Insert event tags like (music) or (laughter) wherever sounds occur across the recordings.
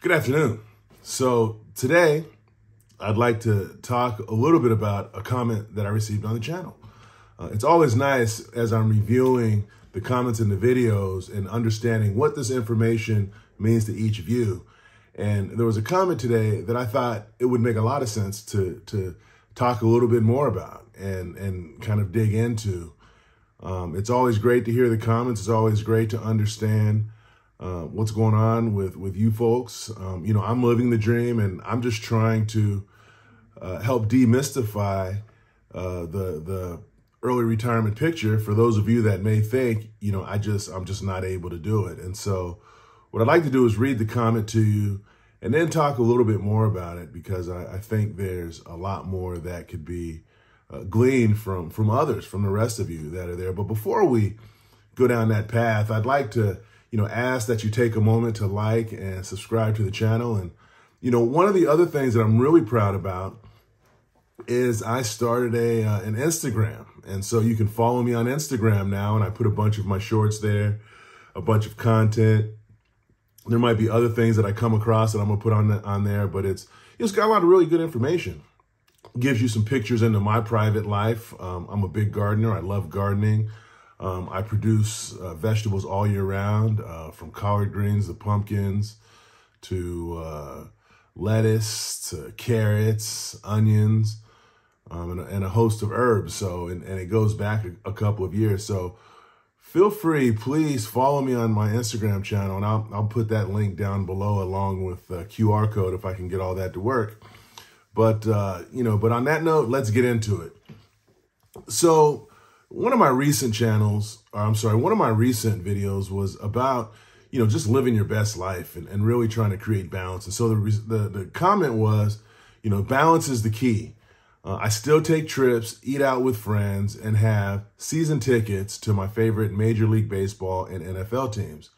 Good afternoon. So today I'd like to talk a little bit about a comment that I received on the channel. Uh, it's always nice as I'm reviewing the comments in the videos and understanding what this information means to each of you. And there was a comment today that I thought it would make a lot of sense to, to talk a little bit more about and, and kind of dig into. Um, it's always great to hear the comments. It's always great to understand uh, what's going on with, with you folks. Um, you know, I'm living the dream and I'm just trying to uh, help demystify uh, the, the early retirement picture for those of you that may think, you know, I just, I'm just not able to do it. And so what I'd like to do is read the comment to you and then talk a little bit more about it because I, I think there's a lot more that could be uh, gleaned from, from others, from the rest of you that are there. But before we go down that path, I'd like to, you know, ask that you take a moment to like and subscribe to the channel. And, you know, one of the other things that I'm really proud about is I started a uh, an Instagram. And so you can follow me on Instagram now. And I put a bunch of my shorts there, a bunch of content. There might be other things that I come across that I'm going to put on, the, on there, but it's, it's got a lot of really good information. gives you some pictures into my private life. Um, I'm a big gardener. I love gardening. Um, I produce uh, vegetables all year round, uh, from collard greens to pumpkins to uh, lettuce to carrots, onions, um, and, a, and, a, host of herbs. So, and, and it goes back a, a, couple of years. So feel free, please follow me on my Instagram channel and I'll, I'll put that link down below along with the QR code if I can get all that to work. But, uh, you know, but on that note, let's get into it. So one of my recent channels, or I'm sorry, one of my recent videos was about, you know, just living your best life and, and really trying to create balance. And so the, the, the comment was, you know, balance is the key. Uh, I still take trips, eat out with friends, and have season tickets to my favorite Major League Baseball and NFL teams.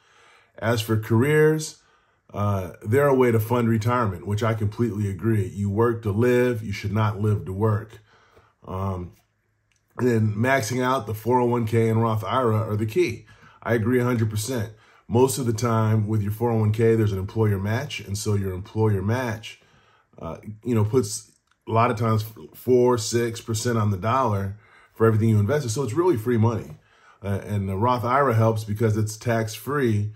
As for careers, uh, they're a way to fund retirement, which I completely agree. You work to live, you should not live to work. Um, then maxing out the 401k and Roth IRA are the key. I agree 100%. Most of the time with your 401k, there's an employer match. And so your employer match, uh, you know, puts a lot of times four, six percent on the dollar for everything you invested. So it's really free money. Uh, and the Roth IRA helps because it's tax free.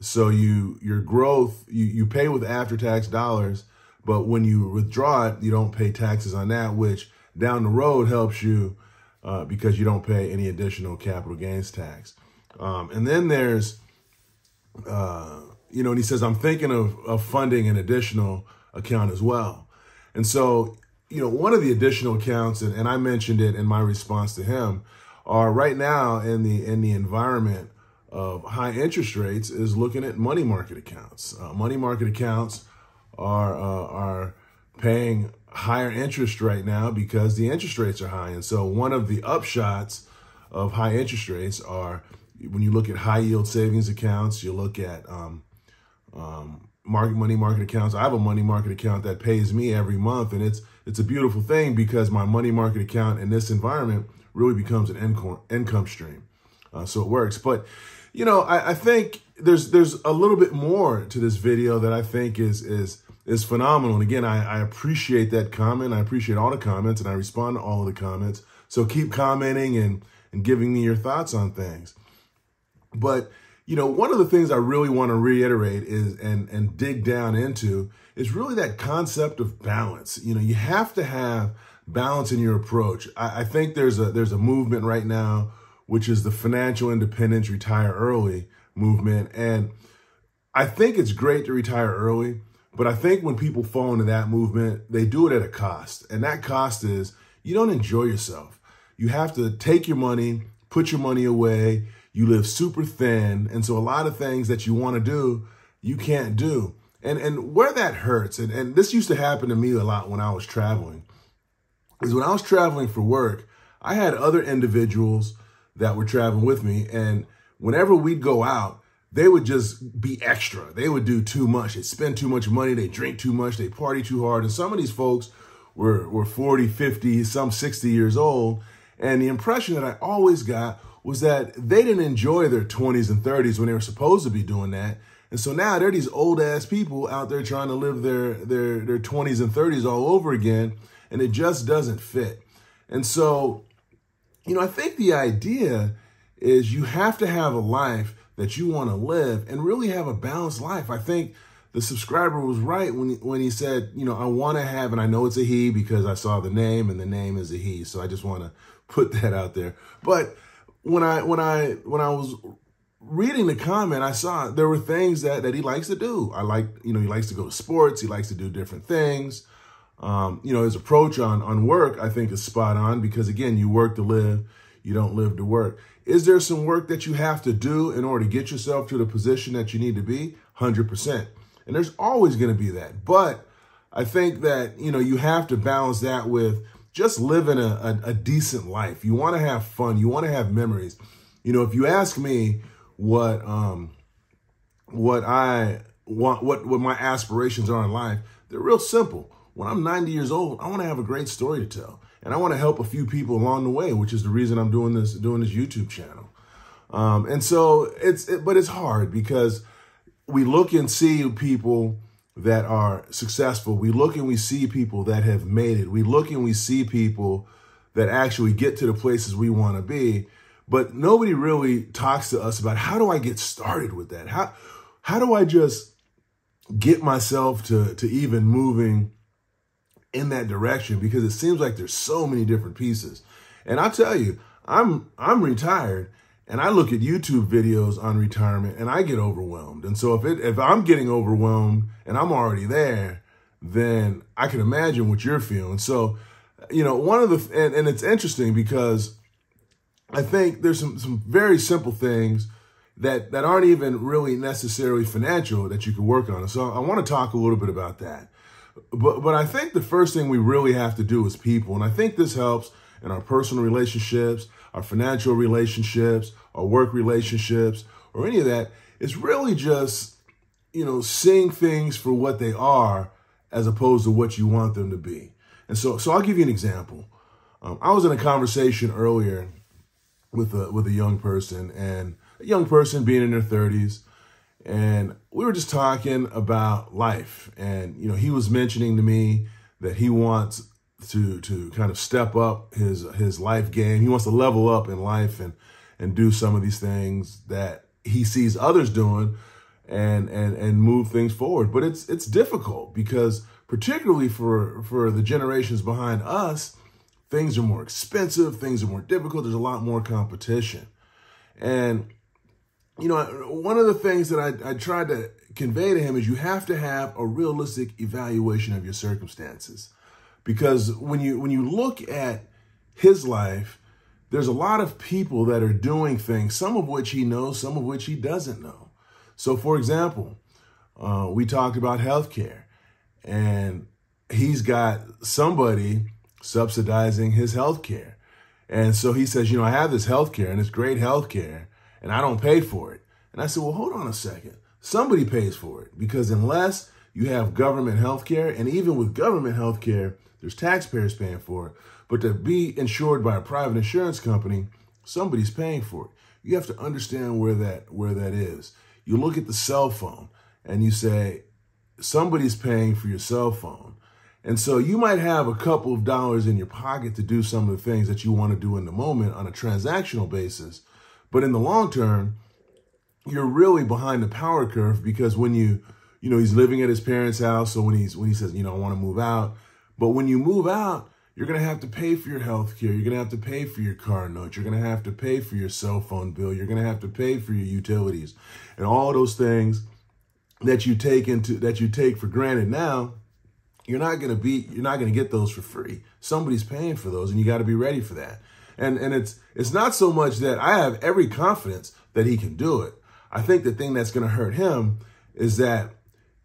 So you your growth you you pay with after tax dollars, but when you withdraw it, you don't pay taxes on that, which down the road helps you uh, because you don't pay any additional capital gains tax. Um, and then there's, uh, you know, and he says, I'm thinking of, of funding an additional account as well. And so you know, one of the additional accounts, and, and I mentioned it in my response to him, are right now in the in the environment of high interest rates is looking at money market accounts. Uh, money market accounts are uh, are paying higher interest right now because the interest rates are high. And so one of the upshots of high interest rates are when you look at high yield savings accounts, you look at um, um, market money market accounts. I have a money market account that pays me every month, and it's it's a beautiful thing because my money market account in this environment really becomes an income income stream. Uh, so it works. But you know, I, I think there's there's a little bit more to this video that I think is is is phenomenal. And again, I, I appreciate that comment. I appreciate all the comments, and I respond to all of the comments. So keep commenting and and giving me your thoughts on things. But you know, one of the things I really want to reiterate is and and dig down into is really that concept of balance. You know, you have to have balance in your approach. I, I think there's a there's a movement right now which is the financial independence retire early movement. And I think it's great to retire early, but I think when people fall into that movement, they do it at a cost. And that cost is you don't enjoy yourself. You have to take your money, put your money away, you live super thin. And so a lot of things that you want to do, you can't do. And and where that hurts, and, and this used to happen to me a lot when I was traveling, is when I was traveling for work, I had other individuals that were traveling with me. And whenever we'd go out, they would just be extra. They would do too much. They spend too much money. They drink too much. They party too hard. And some of these folks were, were 40, 50, some 60 years old. And the impression that I always got was that they didn't enjoy their 20s and 30s when they were supposed to be doing that. And so now there are these old ass people out there trying to live their, their, their 20s and 30s all over again. And it just doesn't fit. And so, you know, I think the idea is you have to have a life that you want to live and really have a balanced life. I think the subscriber was right when he, when he said, you know, I want to have, and I know it's a he because I saw the name and the name is a he. So I just want to put that out there. But when I when I when I was reading the comment, I saw there were things that that he likes to do. I like, you know, he likes to go to sports. He likes to do different things. Um, you know, his approach on on work, I think, is spot on because again, you work to live, you don't live to work. Is there some work that you have to do in order to get yourself to the position that you need to be? 100%. And there's always going to be that. But I think that, you know, you have to balance that with just living a, a, a decent life. You want to have fun. You want to have memories. You know, if you ask me what, um, what I want, what, what my aspirations are in life, they're real simple. When I'm 90 years old, I want to have a great story to tell. And I want to help a few people along the way, which is the reason I'm doing this, doing this YouTube channel. Um, and so it's, it, but it's hard because we look and see people that are successful. We look and we see people that have made it. We look and we see people that actually get to the places we want to be. But nobody really talks to us about how do I get started with that? How, how do I just get myself to, to even moving in that direction because it seems like there's so many different pieces. And I tell you, I'm I'm retired and I look at YouTube videos on retirement and I get overwhelmed. And so if it if I'm getting overwhelmed and I'm already there, then I can imagine what you're feeling. So, you know, one of the and, and it's interesting because I think there's some some very simple things that that aren't even really necessarily financial that you can work on. So I want to talk a little bit about that. But but I think the first thing we really have to do is people, and I think this helps in our personal relationships, our financial relationships, our work relationships, or any of that. It's really just you know seeing things for what they are as opposed to what you want them to be. And so so I'll give you an example. Um, I was in a conversation earlier with a with a young person, and a young person being in their thirties and we were just talking about life. And, you know, he was mentioning to me that he wants to to kind of step up his his life game. He wants to level up in life and and do some of these things that he sees others doing and and and move things forward. But it's it's difficult because particularly for for the generations behind us, things are more expensive, things are more difficult, there's a lot more competition. And you know, one of the things that I, I tried to convey to him is you have to have a realistic evaluation of your circumstances. Because when you when you look at his life, there's a lot of people that are doing things, some of which he knows, some of which he doesn't know. So, for example, uh, we talked about healthcare, and he's got somebody subsidizing his healthcare. And so he says, you know, I have this healthcare and it's great healthcare and I don't pay for it. And I said, well, hold on a second. Somebody pays for it because unless you have government health care, and even with government health care, there's taxpayers paying for it. But to be insured by a private insurance company, somebody's paying for it. You have to understand where that where that is. You look at the cell phone and you say, somebody's paying for your cell phone. And so you might have a couple of dollars in your pocket to do some of the things that you want to do in the moment on a transactional basis. But in the long term, you're really behind the power curve because when you, you know, he's living at his parents' house. So when he's when he says, you know, I want to move out, but when you move out, you're gonna have to pay for your health care. You're gonna have to pay for your car note. You're gonna have to pay for your cell phone bill. You're gonna have to pay for your utilities, and all those things that you take into that you take for granted now. You're not gonna be. You're not gonna get those for free. Somebody's paying for those, and you got to be ready for that. And and it's it's not so much that I have every confidence that he can do it. I think the thing that's going to hurt him is that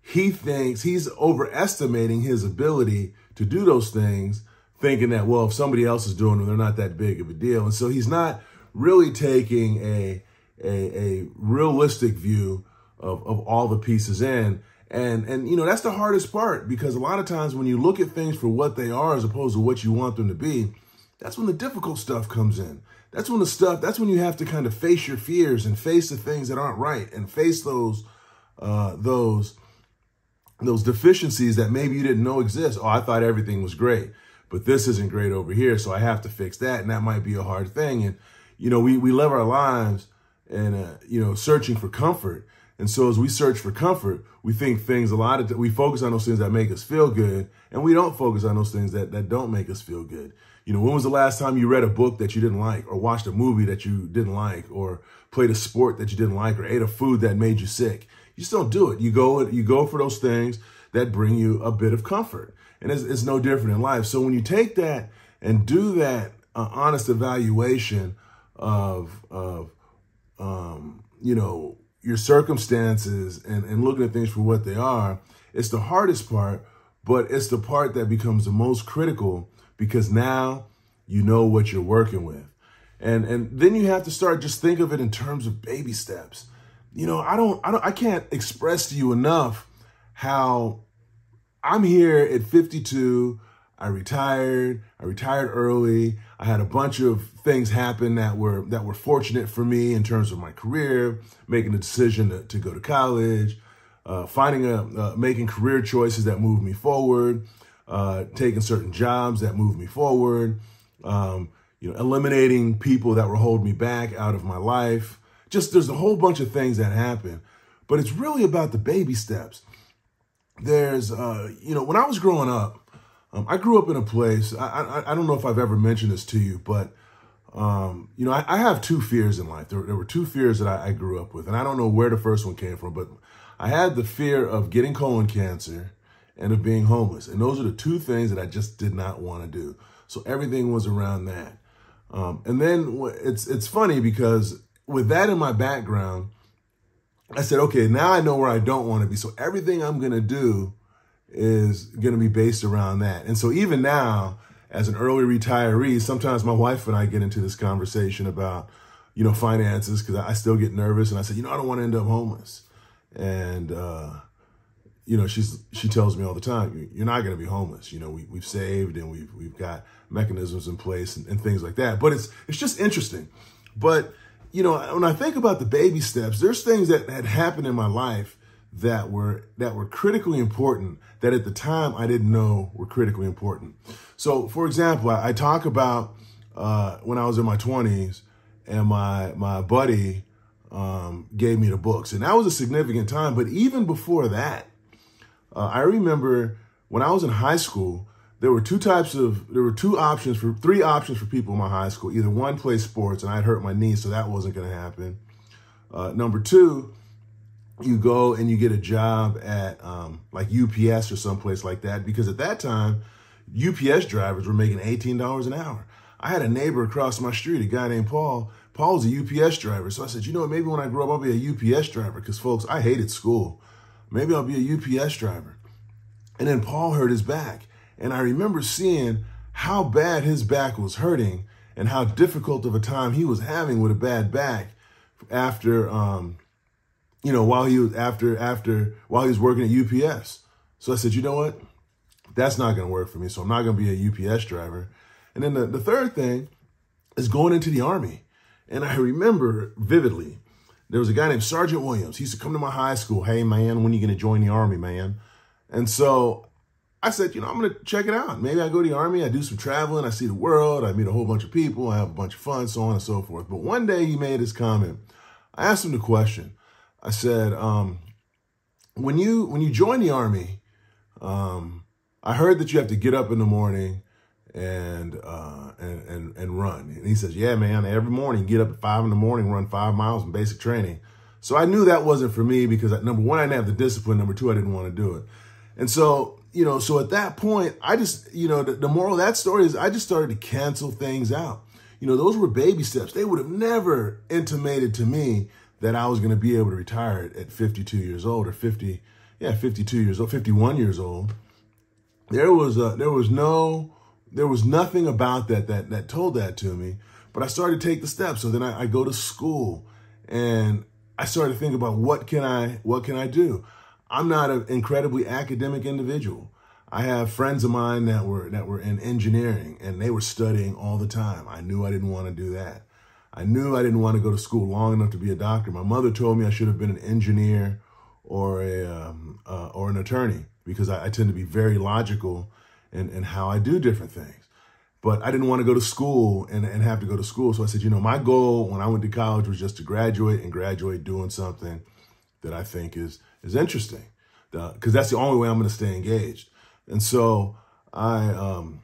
he thinks he's overestimating his ability to do those things, thinking that, well, if somebody else is doing them, they're not that big of a deal. And so he's not really taking a, a, a realistic view of, of all the pieces in. And, and, you know, that's the hardest part because a lot of times when you look at things for what they are as opposed to what you want them to be, that's when the difficult stuff comes in. That's when the stuff, that's when you have to kind of face your fears and face the things that aren't right and face those uh, those those deficiencies that maybe you didn't know exist. Oh, I thought everything was great, but this isn't great over here, so I have to fix that, and that might be a hard thing. And you know, we we live our lives and uh, you know searching for comfort. And so as we search for comfort, we think things a lot of we focus on those things that make us feel good, and we don't focus on those things that that don't make us feel good. You know, when was the last time you read a book that you didn't like, or watched a movie that you didn't like, or played a sport that you didn't like, or ate a food that made you sick? You just don't do it. You go you go for those things that bring you a bit of comfort, and it's, it's no different in life. So when you take that and do that uh, honest evaluation of of um, you know your circumstances and, and looking at things for what they are, it's the hardest part, but it's the part that becomes the most critical because now you know what you're working with. And and then you have to start just think of it in terms of baby steps. You know, I don't I don't I can't express to you enough how I'm here at 52 I retired. I retired early. I had a bunch of things happen that were that were fortunate for me in terms of my career, making a decision to, to go to college, uh, finding a uh, making career choices that moved me forward, uh, taking certain jobs that moved me forward, um, you know, eliminating people that were holding me back out of my life. Just there's a whole bunch of things that happen, but it's really about the baby steps. There's, uh, you know, when I was growing up, um, I grew up in a place, I, I, I, don't know if I've ever mentioned this to you, but, um, you know, I, I, have two fears in life. There, there were two fears that I, I, grew up with, and I don't know where the first one came from, but I had the fear of getting colon cancer and of being homeless. And those are the two things that I just did not want to do. So everything was around that. Um, and then it's, it's funny because with that in my background, I said, okay, now I know where I don't want to be. So everything I'm going to do is going to be based around that. And so even now, as an early retiree, sometimes my wife and I get into this conversation about, you know, finances because I still get nervous. And I said, you know, I don't want to end up homeless. And, uh, you know, she's she tells me all the time, you're not going to be homeless. You know, we, we've saved and we've we've got mechanisms in place and, and things like that. But it's it's just interesting. But you know, when I think about the baby steps, there's things that had happened in my life that were that were critically important that at the time I didn't know were critically important. So, for example, I, I talk about uh, when I was in my 20s and my my buddy um, gave me the books, and that was a significant time. But even before that, uh, I remember when I was in high school, there were two types of there were two options for three options for people in my high school. Either one play sports, and I'd hurt my knee, so that wasn't going to happen. Uh, number two you go and you get a job at um, like UPS or someplace like that because at that time, UPS drivers were making $18 an hour. I had a neighbor across my street, a guy named Paul. Paul's a UPS driver. So I said, you know maybe when I grow up, I'll be a UPS driver because folks, I hated school. Maybe I'll be a UPS driver. And then Paul hurt his back. And I remember seeing how bad his back was hurting and how difficult of a time he was having with a bad back after um, you know, while he was after after while he was working at UPS. So I said, you know what? That's not going to work for me. So I'm not going to be a UPS driver. And then the, the third thing is going into the army. And I remember vividly, there was a guy named Sergeant Williams. He used to come to my high school. Hey, man, when are you going to join the army, man? And so I said, you know, I'm going to check it out. Maybe I go to the army, I do some traveling, I see the world, I meet a whole bunch of people, I have a bunch of fun, so on and so forth. But one day he made this comment. I asked him the question. I said, um, when you when you join the army, um, I heard that you have to get up in the morning and uh, and and and run. And he says, yeah, man, every morning get up at five in the morning, run five miles in basic training. So I knew that wasn't for me because number one, I didn't have the discipline. Number two, I didn't want to do it. And so, you know, so at that point, I just, you know, the, the moral of that story is I just started to cancel things out. You know, those were baby steps. They would have never intimated to me that I was going to be able to retire at 52 years old or 50, yeah, 52 years old, 51 years old. There was a, there was no, there was nothing about that that that told that to me. But I started to take the steps. So then I, I go to school and I started to think about what can I what can I do. I'm not an incredibly academic individual. I have friends of mine that were that were in engineering and they were studying all the time. I knew I didn't want to do that. I knew I didn't want to go to school long enough to be a doctor. My mother told me I should have been an engineer or a um, uh, or an attorney because I, I, tend to be very logical in, in how I do different things. But I didn't want to go to school and, and have to go to school. So I said, you know, my goal when I went to college was just to graduate and graduate doing something that I think is is interesting, because that's the only way I'm going to stay engaged. And so I um,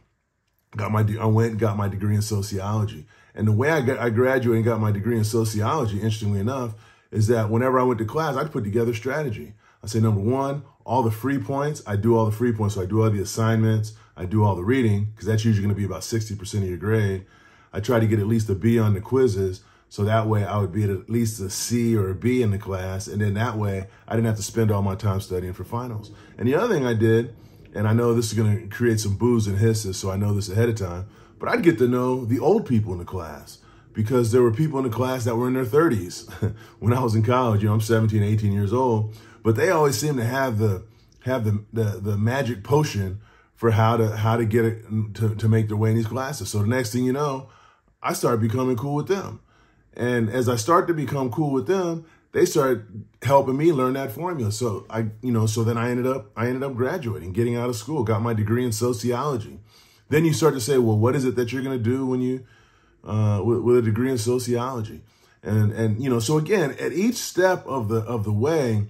got my I went and got my degree in sociology. And the way I got I graduated and got my degree in sociology, interestingly enough, is that whenever I went to class, I'd put together strategy. I say number one, all the free points. I do all the free points, so I do all the assignments. I do all the reading because that's usually going to be about 60% of your grade. I try to get at least a B on the quizzes. So that way I would be at least a C or a B in the class. And then that way I didn't have to spend all my time studying for finals. And the other thing I did, and I know this is going to create some boos and hisses, so I know this ahead of time, but I'd get to know the old people in the class because there were people in the class that were in their 30s (laughs) when I was in college. You know, I'm 17, 18 years old, but they always seem to have the have the the, the magic potion for how to how to get it to, to make their way in these classes. So the next thing you know, I start becoming cool with them. And as I start to become cool with them, they started helping me learn that formula. So I, you know, so then I ended up I ended up graduating, getting out of school, got my degree in sociology. Then you start to say, well, what is it that you're going to do when you uh, with, with a degree in sociology? And and you know, so again, at each step of the of the way,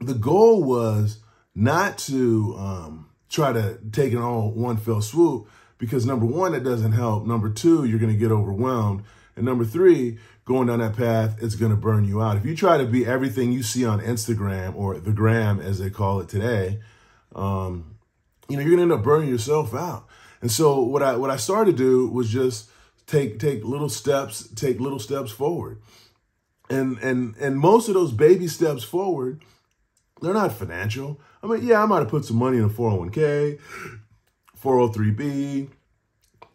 the goal was not to um, try to take it all one fell swoop because number one, it doesn't help. Number two, you're going to get overwhelmed. And number three, going down that path, it's going to burn you out. If you try to be everything you see on Instagram or the gram, as they call it today, um, you know, you're going to end up burning yourself out. And so what I, what I started to do was just take, take little steps, take little steps forward. And, and, and most of those baby steps forward, they're not financial. I mean, yeah, I might have put some money in a 401k, 403b,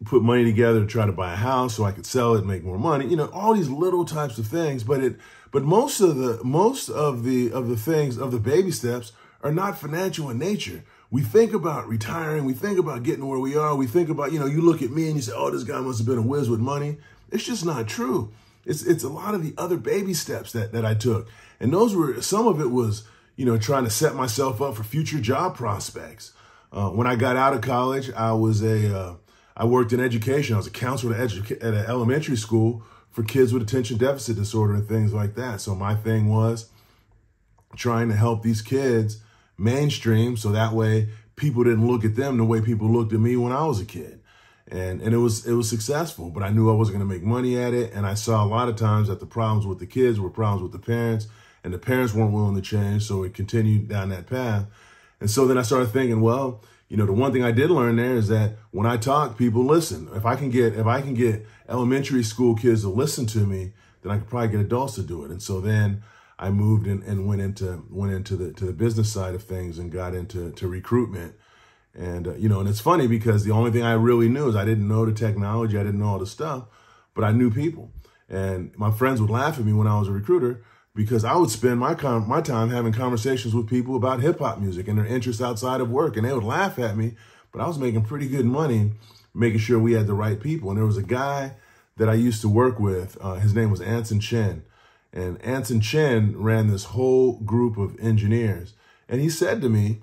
put money together to try to buy a house so I could sell it and make more money. You know, all these little types of things, but it but most of the most of the of the things of the baby steps are not financial in nature. We think about retiring, we think about getting where we are, we think about, you know, you look at me and you say, "Oh, this guy must have been a whiz with money." It's just not true. It's it's a lot of the other baby steps that that I took. And those were some of it was you know, trying to set myself up for future job prospects. Uh, when I got out of college, I was a, uh, I worked in education. I was a counselor at, at an elementary school for kids with attention deficit disorder and things like that. So my thing was trying to help these kids mainstream so that way people didn't look at them the way people looked at me when I was a kid. And, and it was, it was successful, but I knew I wasn't going to make money at it. And I saw a lot of times that the problems with the kids were problems with the parents and the parents weren't willing to change. So it continued down that path. And so then I started thinking, well, you know, the one thing I did learn there is that when I talk, people listen. If I can get, if I can get elementary school kids to listen to me, then I could probably get adults to do it. And so then I moved in and went into, went into the, to the business side of things and got into, to recruitment. And, uh, you know, and it's funny because the only thing I really knew is I didn't know the technology. I didn't know all the stuff, but I knew people. And my friends would laugh at me when I was a recruiter because I would spend my my time having conversations with people about hip hop music and their interests outside of work, and they would laugh at me. But I was making pretty good money, making sure we had the right people. And there was a guy that I used to work with. Uh, his name was Anson Chen, and Anson Chen ran this whole group of engineers. And he said to me,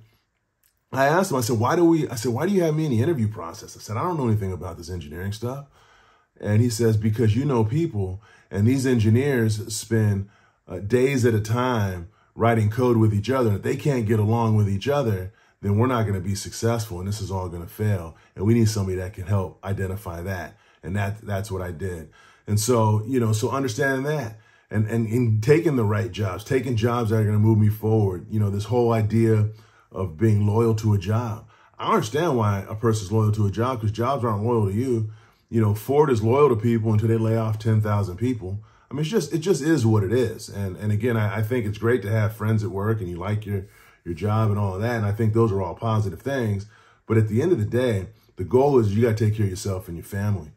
I asked him, I said, why do we? I said, why do you have me in the interview process? I said, I don't know anything about this engineering stuff. And he says, because you know people, and these engineers spend uh, days at a time writing code with each other. If they can't get along with each other, then we're not going to be successful and this is all going to fail. And we need somebody that can help identify that. And that that's what I did. And so, you know, so understanding that and, and in taking the right jobs, taking jobs that are going to move me forward, you know, this whole idea of being loyal to a job. I understand why a person's loyal to a job because jobs aren't loyal to you. You know, Ford is loyal to people until they lay off 10,000 people. I mean, it's just it just is what it is. And and again, I, I think it's great to have friends at work and you like your your job and all of that. And I think those are all positive things. But at the end of the day, the goal is you got to take care of yourself and your family.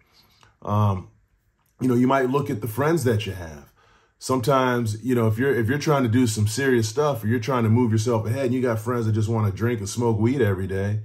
Um, you know, you might look at the friends that you have. Sometimes, you know, if you're if you're trying to do some serious stuff or you're trying to move yourself ahead and you got friends that just want to drink and smoke weed every day,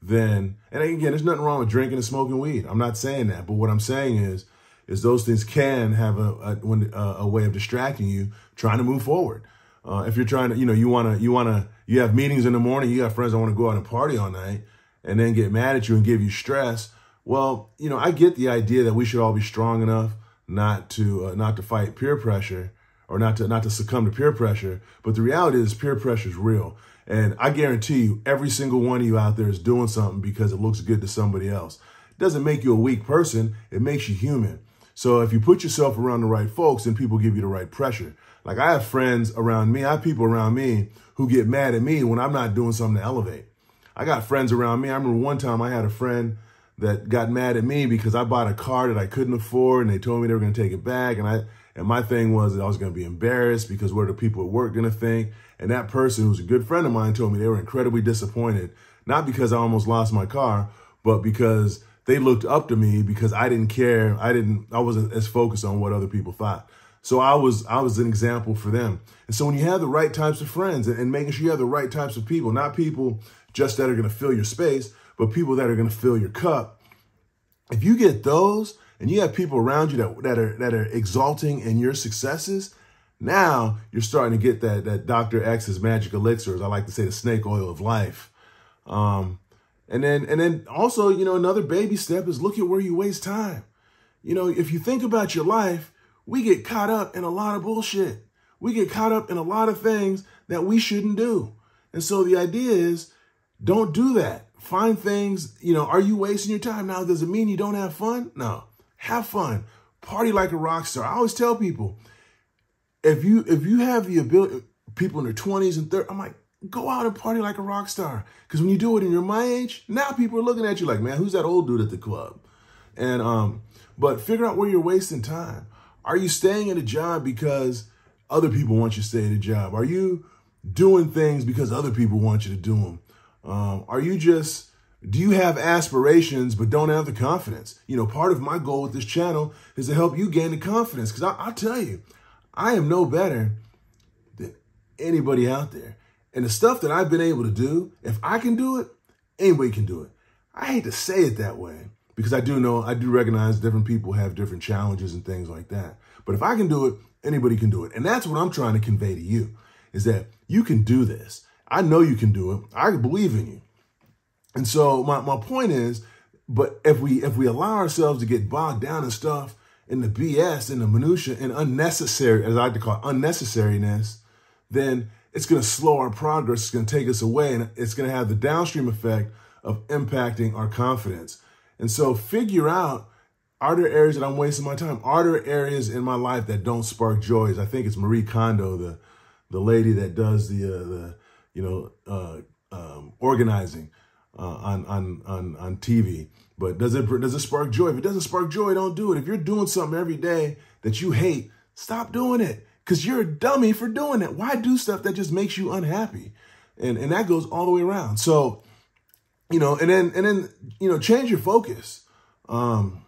then and again, there's nothing wrong with drinking and smoking weed. I'm not saying that, but what I'm saying is is those things can have a, a, a way of distracting you trying to move forward. Uh, if you're trying to, you know, you want to, you want to, you have meetings in the morning, you got friends that want to go out and party all night and then get mad at you and give you stress. Well, you know, I get the idea that we should all be strong enough not to, uh, not to fight peer pressure or not to, not to succumb to peer pressure. But the reality is peer pressure is real. And I guarantee you, every single one of you out there is doing something because it looks good to somebody else. It doesn't make you a weak person. It makes you human. So if you put yourself around the right folks, then people give you the right pressure. Like I have friends around me, I have people around me who get mad at me when I'm not doing something to elevate. I got friends around me. I remember one time I had a friend that got mad at me because I bought a car that I couldn't afford and they told me they were going to take it back. And I, and my thing was that I was going to be embarrassed because what are the people at work going to think? And that person who's a good friend of mine told me they were incredibly disappointed, not because I almost lost my car, but because they looked up to me because I didn't care. I didn't, I wasn't as focused on what other people thought. So I was, I was an example for them. And so when you have the right types of friends and, and making sure you have the right types of people, not people just that are going to fill your space, but people that are going to fill your cup. If you get those and you have people around you that, that are, that are exalting in your successes, now you're starting to get that, that Dr. X's magic elixir, as I like to say, the snake oil of life. Um, and then, and then also, you know, another baby step is look at where you waste time. You know, if you think about your life, we get caught up in a lot of bullshit. We get caught up in a lot of things that we shouldn't do. And so the idea is don't do that. Find things, you know, are you wasting your time? Now, does it mean you don't have fun? No. Have fun. Party like a rock star. I always tell people, if you if you have the ability, people in their 20s and 30s, I'm like, go out and party like a rock star. Because when you do it and you're my age, now people are looking at you like, man, who's that old dude at the club? And um, but figure out where you're wasting time. Are you staying at a job because other people want you to stay at a job? Are you doing things because other people want you to do them? Um, are you just, do you have aspirations but don't have the confidence? You know, part of my goal with this channel is to help you gain the confidence because I'll tell you, I am no better than anybody out there. And the stuff that I've been able to do, if I can do it, anybody can do it. I hate to say it that way, because I do know, I do recognize different people have different challenges and things like that. But if I can do it, anybody can do it. And that's what I'm trying to convey to you is that you can do this. I know you can do it. I believe in you. And so my, my point is, but if we if we allow ourselves to get bogged down in stuff in the BS and the minutia and unnecessary, as I like to call it, unnecessariness, then it's going to slow our progress. It's going to take us away and it's going to have the downstream effect of impacting our confidence. And so figure out, are there areas that I'm wasting my time? Are there areas in my life that don't spark joys? I think it's Marie Kondo, the, the lady that does the, uh, the you know, uh, um, organizing uh, on, on, on, on TV. But does it, does it spark joy? If it doesn't spark joy, don't do it. If you're doing something every day that you hate, stop doing it because you're a dummy for doing that. Why do stuff that just makes you unhappy? And, and that goes all the way around. So you know, and then and then you know, change your focus. Um,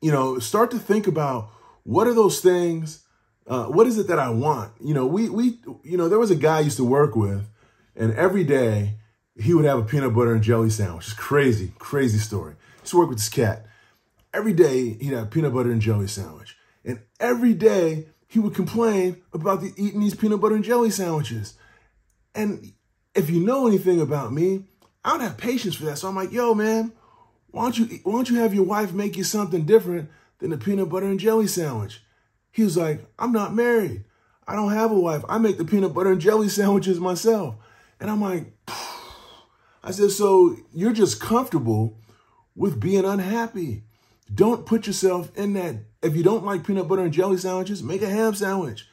you know, start to think about what are those things. Uh, what is it that I want? You know, we we you know, there was a guy I used to work with, and every day he would have a peanut butter and jelly sandwich. It's crazy, crazy story. To work with this cat. Every day he'd have peanut butter and jelly sandwich, and every day he would complain about the, eating these peanut butter and jelly sandwiches. And if you know anything about me, I don't have patience for that. So I'm like, yo, man, why don't you why don't you have your wife make you something different than a peanut butter and jelly sandwich? He was like, I'm not married. I don't have a wife. I make the peanut butter and jelly sandwiches myself. And I'm like, (sighs) I said, so you're just comfortable with being unhappy. Don't put yourself in that. If you don't like peanut butter and jelly sandwiches, make a ham sandwich.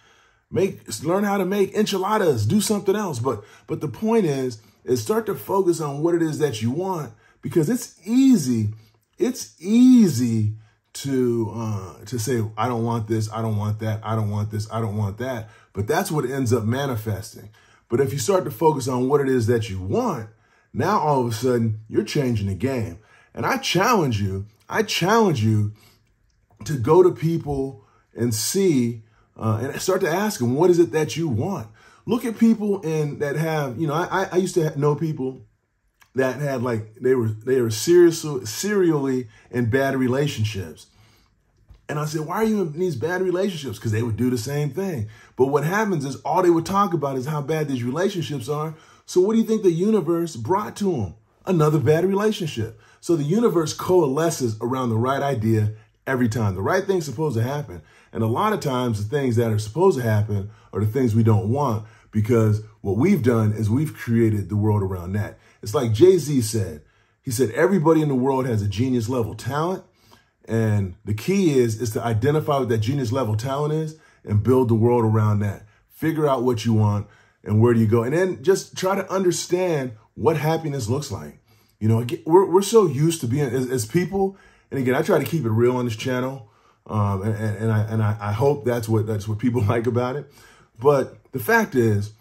Make learn how to make enchiladas. Do something else. But but the point is, is start to focus on what it is that you want because it's easy. It's easy to uh, to say, I don't want this, I don't want that, I don't want this, I don't want that. But that's what ends up manifesting. But if you start to focus on what it is that you want, now all of a sudden you're changing the game. And I challenge you, I challenge you to go to people and see uh, and start to ask them, what is it that you want? Look at people and that have, you know, I, I used to know people that had like, they were, they were seriously, serially in bad relationships. And I said, why are you in these bad relationships? Because they would do the same thing. But what happens is all they would talk about is how bad these relationships are. So what do you think the universe brought to them? Another bad relationship. So the universe coalesces around the right idea every time. The right thing's supposed to happen. And a lot of times the things that are supposed to happen are the things we don't want because what we've done is we've created the world around that. It's like Jay-Z said. He said, everybody in the world has a genius level talent and the key is, is to identify what that genius level talent is and build the world around that. Figure out what you want and where do you go. And then just try to understand what happiness looks like. You know, we're, we're so used to being as, as people. And again, I try to keep it real on this channel. Um, and, and, I, and I, I hope that's what, that's what people (laughs) like about it. But the fact is,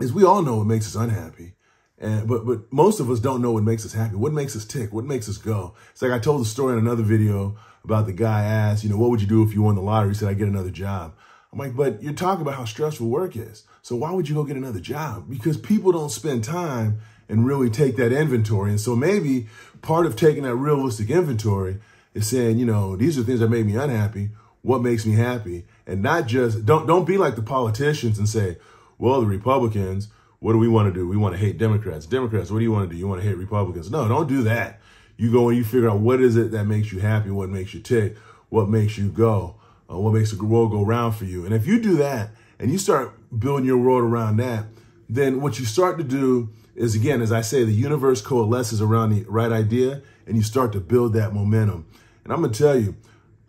is we all know what makes us unhappy. And, but, but most of us don't know what makes us happy. What makes us tick? What makes us go? It's like I told the story in another video about the guy asked, you know, what would you do if you won the lottery? He said, I get another job. I'm like, but you're talking about how stressful work is. So why would you go get another job? Because people don't spend time and really take that inventory. And so maybe part of taking that realistic inventory is saying, you know, these are things that make me unhappy. What makes me happy? And not just, don't, don't be like the politicians and say, well, the Republicans, what do we want to do? We want to hate Democrats. Democrats, what do you want to do? You want to hate Republicans? No, don't do that. You go and you figure out what is it that makes you happy, what makes you tick, what makes you go, uh, what makes the world go round for you. And if you do that and you start building your world around that, then what you start to do is, again, as I say, the universe coalesces around the right idea and you start to build that momentum. And I'm going to tell you,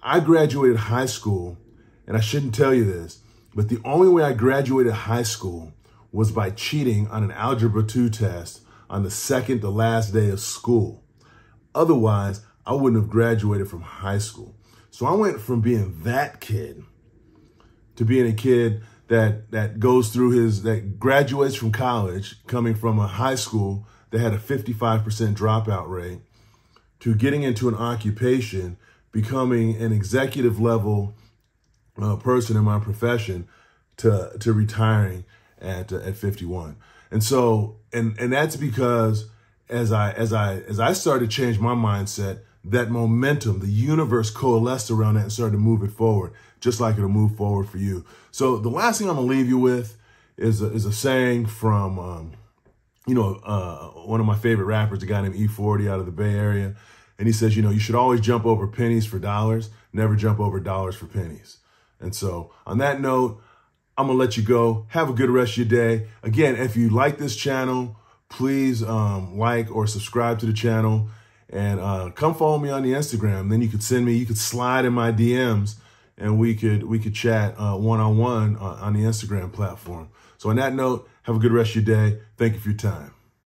I graduated high school, and I shouldn't tell you this, but the only way I graduated high school was by cheating on an Algebra 2 test on the second to last day of school. Otherwise, I wouldn't have graduated from high school. So I went from being that kid to being a kid that that goes through his that graduates from college coming from a high school that had a 55% dropout rate to getting into an occupation becoming an executive level uh, person in my profession to to retiring at uh, at 51. And so and and that's because as I as I as I started to change my mindset, that momentum, the universe coalesced around that and started to move it forward, just like it'll move forward for you. So the last thing I'm gonna leave you with is a, is a saying from um, you know uh, one of my favorite rappers, a guy named E40 out of the Bay Area, and he says, you know, you should always jump over pennies for dollars, never jump over dollars for pennies. And so on that note, I'm to let you go. Have a good rest of your day. Again, if you like this channel, please um, like or subscribe to the channel and uh, come follow me on the Instagram. Then you could send me, you could slide in my DMs and we could we could chat one-on-one -on, -one on the Instagram platform. So on that note, have a good rest of your day. Thank you for your time.